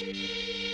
Música